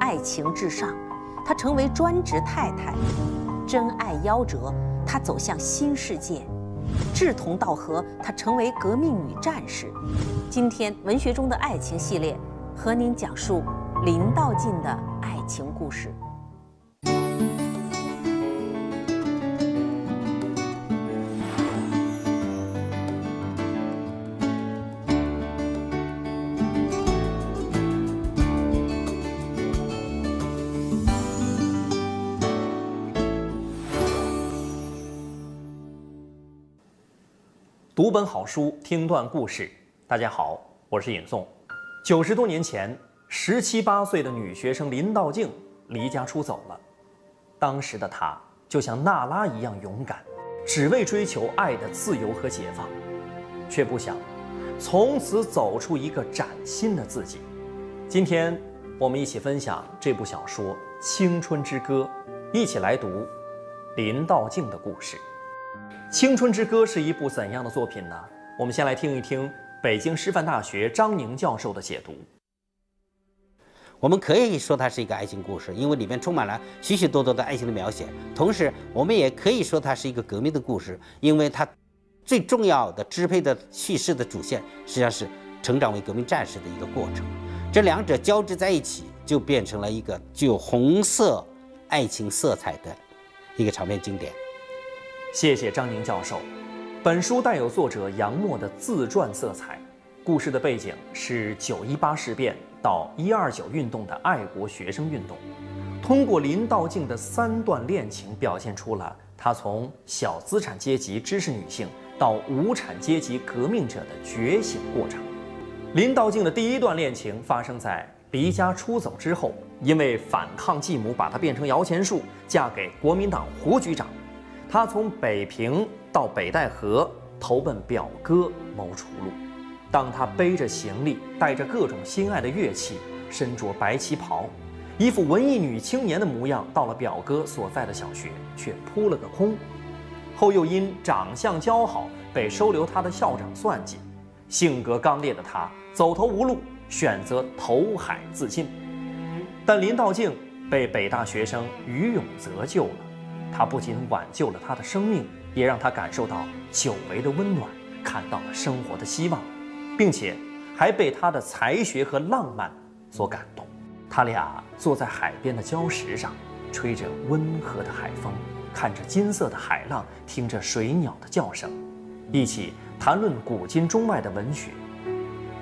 爱情至上，她成为专职太太；真爱夭折，她走向新世界；志同道合，她成为革命女战士。今天文学中的爱情系列，和您讲述林道静的爱情故事。读本好书，听段故事。大家好，我是尹颂。九十多年前，十七八岁的女学生林道静离家出走了。当时的她就像娜拉一样勇敢，只为追求爱的自由和解放，却不想从此走出一个崭新的自己。今天，我们一起分享这部小说《青春之歌》，一起来读林道静的故事。《青春之歌》是一部怎样的作品呢？我们先来听一听北京师范大学张宁教授的解读。我们可以说它是一个爱情故事，因为里面充满了许许多多的爱情的描写。同时，我们也可以说它是一个革命的故事，因为它最重要的支配的叙事的主线实际上是成长为革命战士的一个过程。这两者交织在一起，就变成了一个具有红色爱情色彩的一个长篇经典。谢谢张宁教授。本书带有作者杨沫的自传色彩，故事的背景是九一八事变到一二九运动的爱国学生运动，通过林道静的三段恋情，表现出了她从小资产阶级知识女性到无产阶级革命者的觉醒过程。林道静的第一段恋情发生在离家出走之后，因为反抗继母，把她变成摇钱树，嫁给国民党胡局长。他从北平到北戴河投奔表哥谋出路。当他背着行李，带着各种心爱的乐器，身着白旗袍，一副文艺女青年的模样，到了表哥所在的小学，却扑了个空。后又因长相姣好，被收留他的校长算计。性格刚烈的他走投无路，选择投海自尽。但林道静被北大学生于永泽救了。他不仅挽救了他的生命，也让他感受到久违的温暖，看到了生活的希望，并且还被他的才学和浪漫所感动。他俩坐在海边的礁石上，吹着温和的海风，看着金色的海浪，听着水鸟的叫声，一起谈论古今中外的文学。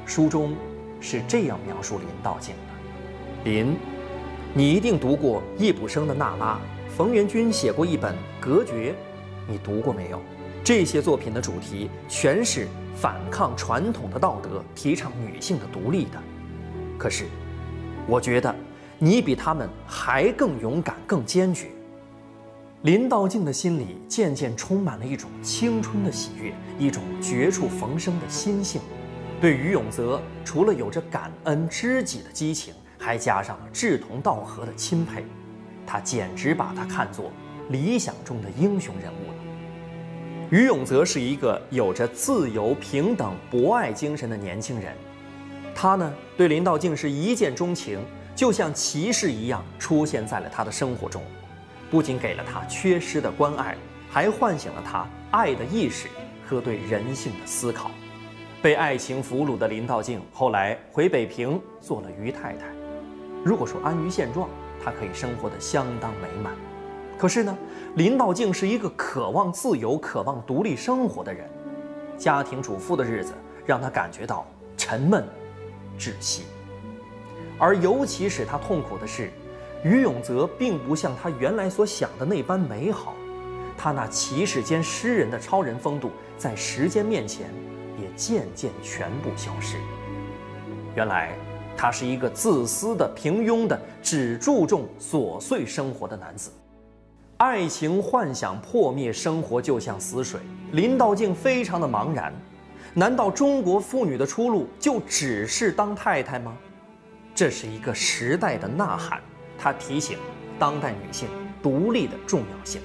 书中是这样描述林道静的：林，你一定读过易卜生的《娜拉》。冯元君写过一本《隔绝》，你读过没有？这些作品的主题全是反抗传统的道德，提倡女性的独立的。可是，我觉得你比他们还更勇敢、更坚决。林道静的心里渐渐充满了一种青春的喜悦，一种绝处逢生的心性。对于永泽，除了有着感恩知己的激情，还加上了志同道合的钦佩。他简直把他看作理想中的英雄人物了。于永泽是一个有着自由、平等、博爱精神的年轻人，他呢对林道静是一见钟情，就像骑士一样出现在了他的生活中，不仅给了他缺失的关爱，还唤醒了他爱的意识和对人性的思考。被爱情俘虏的林道静后来回北平做了于太太。如果说安于现状，他可以生活的相当美满，可是呢，林道静是一个渴望自由、渴望独立生活的人，家庭主妇的日子让他感觉到沉闷、窒息。而尤其使他痛苦的是，于永泽并不像他原来所想的那般美好，他那骑士兼诗人的超人风度在时间面前也渐渐全部消失。原来。他是一个自私的、平庸的、只注重琐碎生活的男子，爱情幻想破灭，生活就像死水。林道静非常的茫然，难道中国妇女的出路就只是当太太吗？这是一个时代的呐喊，它提醒当代女性独立的重要性。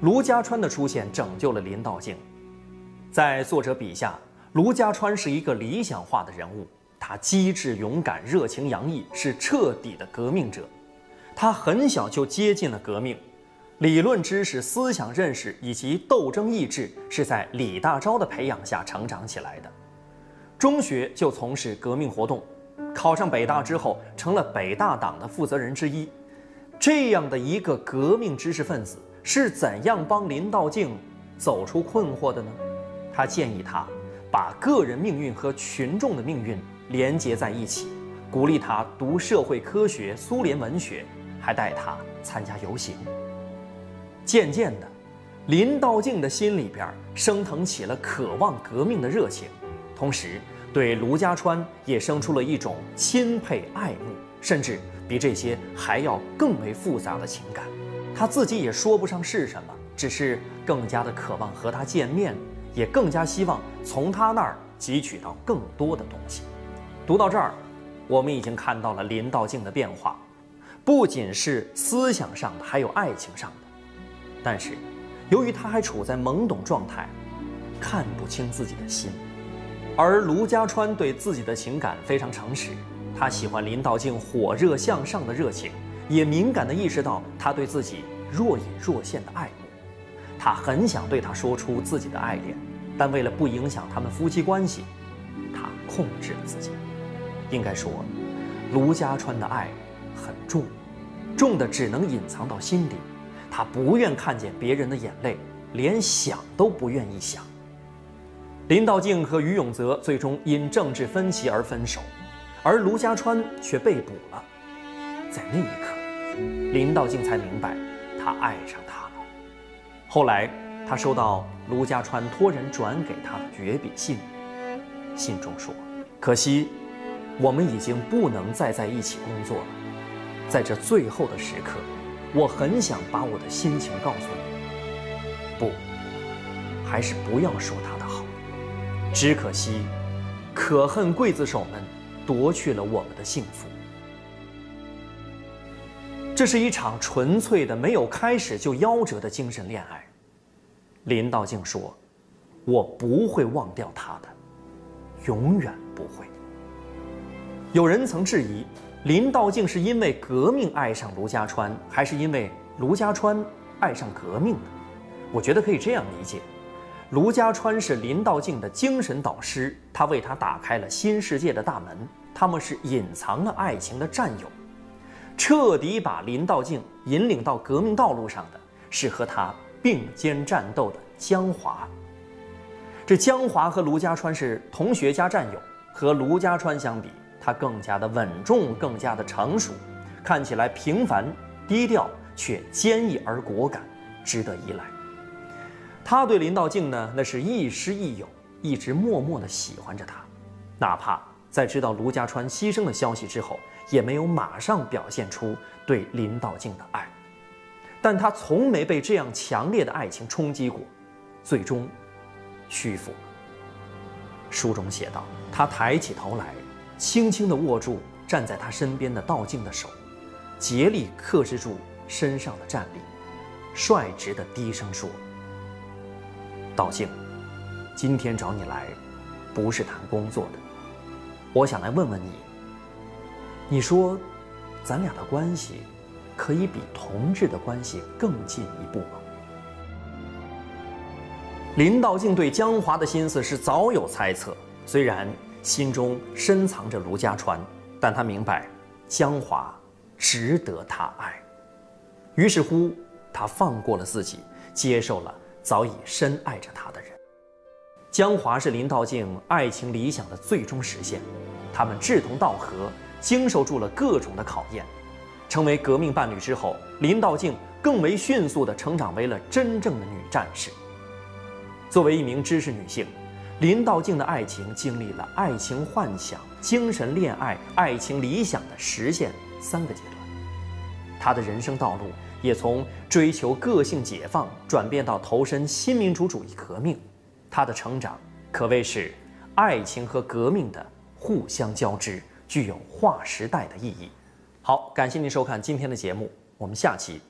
卢家川的出现拯救了林道静。在作者笔下，卢家川是一个理想化的人物，他机智勇敢、热情洋溢，是彻底的革命者。他很小就接近了革命，理论知识、思想认识以及斗争意志是在李大钊的培养下成长起来的。中学就从事革命活动，考上北大之后成了北大党的负责人之一。这样的一个革命知识分子是怎样帮林道静走出困惑的呢？他建议他把个人命运和群众的命运连接在一起，鼓励他读社会科学、苏联文学，还带他参加游行。渐渐的，林道静的心里边升腾起了渴望革命的热情，同时对卢家川也生出了一种钦佩、爱慕，甚至比这些还要更为复杂的情感。他自己也说不上是什么，只是更加的渴望和他见面。也更加希望从他那儿汲取到更多的东西。读到这儿，我们已经看到了林道静的变化，不仅是思想上的，还有爱情上的。但是，由于他还处在懵懂状态，看不清自己的心。而卢家川对自己的情感非常诚实，他喜欢林道静火热向上的热情，也敏感地意识到他对自己若隐若现的爱慕。他很想对他说出自己的爱恋，但为了不影响他们夫妻关系，他控制了自己。应该说，卢家川的爱很重，重的只能隐藏到心底。他不愿看见别人的眼泪，连想都不愿意想。林道静和于永泽最终因政治分歧而分手，而卢家川却被捕了。在那一刻，林道静才明白，他爱上他了。后来，他收到卢家川托人转给他的绝笔信，信中说：“可惜，我们已经不能再在一起工作了。在这最后的时刻，我很想把我的心情告诉你。不，还是不要说他的好。只可惜，可恨刽子手们夺去了我们的幸福。这是一场纯粹的、没有开始就夭折的精神恋爱。”林道静说：“我不会忘掉他的，永远不会。”有人曾质疑，林道静是因为革命爱上卢家川，还是因为卢家川爱上革命呢？我觉得可以这样理解：卢家川是林道静的精神导师，他为他打开了新世界的大门。他们是隐藏了爱情的战友，彻底把林道静引领到革命道路上的是和他。并肩战斗的江华，这江华和卢家川是同学加战友。和卢家川相比，他更加的稳重，更加的成熟，看起来平凡低调，却坚毅而果敢，值得依赖。他对林道静呢，那是亦师亦友，一直默默的喜欢着他，哪怕在知道卢家川牺牲的消息之后，也没有马上表现出对林道静的爱。但他从没被这样强烈的爱情冲击过，最终屈服了。书中写道：“他抬起头来，轻轻地握住站在他身边的道静的手，竭力克制住身上的战栗，率直地低声说：‘道静，今天找你来，不是谈工作的，我想来问问你。你说，咱俩的关系？’”可以比同志的关系更进一步吗？林道静对江华的心思是早有猜测，虽然心中深藏着卢家川，但他明白江华值得他爱，于是乎他放过了自己，接受了早已深爱着他的人。江华是林道静爱情理想的最终实现，他们志同道合，经受住了各种的考验。成为革命伴侣之后，林道静更为迅速地成长为了真正的女战士。作为一名知识女性，林道静的爱情经历了爱情幻想、精神恋爱、爱情理想的实现三个阶段。她的人生道路也从追求个性解放转变到投身新民主主义革命。她的成长可谓是爱情和革命的互相交织，具有划时代的意义。好，感谢您收看今天的节目，我们下期。